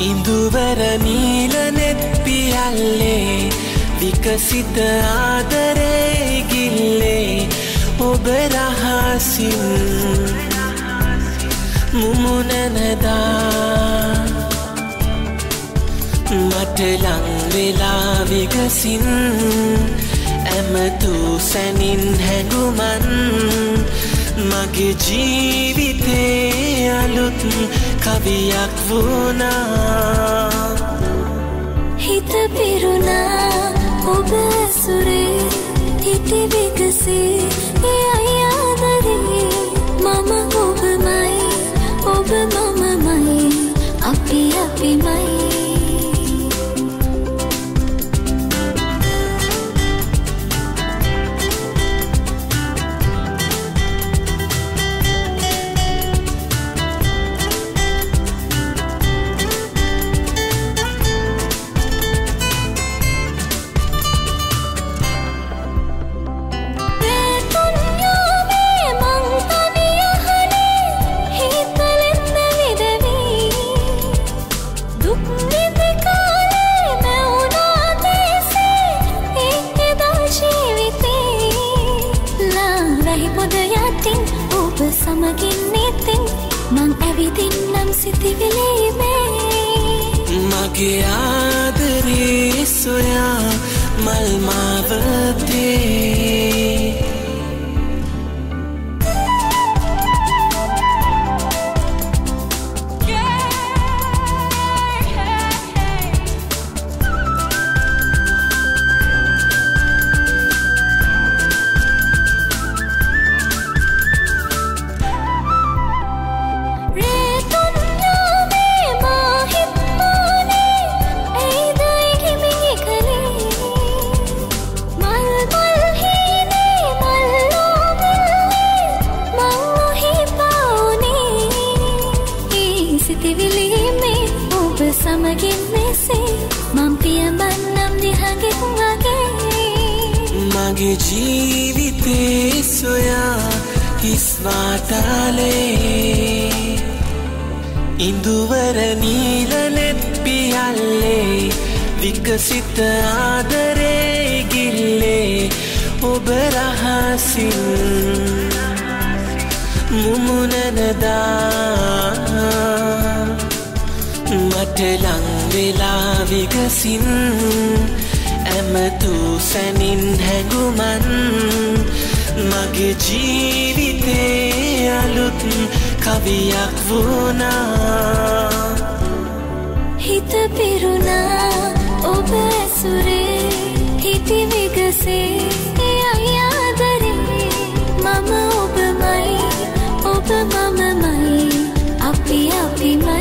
ඉඳුවර නීලනෙත් පියල්ලේ විකසිත ආදරේ ගිල්ලේ ඔබ රහසින් මුමුණනදා මට ලංවෙලා විගසින් ඇමතු සැනින් හැඟුමන් මගේ ජීවිතේ අලුත් කවියක් වුණා. හිත පිරුණා ඔබ ඇසුරේ හිටි විගසේ. ඒ අයාදරේ මම ඔබමයි ඔබ මමමයි. අපි අපිමයි. සමගින් නෙතින් මං ඇවිදින්නම් සිතිවිලීමේ. මගේ ආදරේ සොයා මල්මාවතේ මගේ ජීවිතේ සොයා හිස්වාතාලේ ඉඳුවර නීලනෙත් පියල්ලේ විකසිත ආදරේ ගිල්ලේ ඔබ රහසින් මුමුණනදා මට ලංවෙලා විගසින් ඇමතූ සැනින් හැඟුමන් මගේ ජීවිතේ අලුත් කවියක් වුණා. හිත පිරුණා ඔබ ඇසුරේ හිටි විගසේ අයාදරේ මම ඔබමයි ඔබ මමමයි අපි අපිමයි.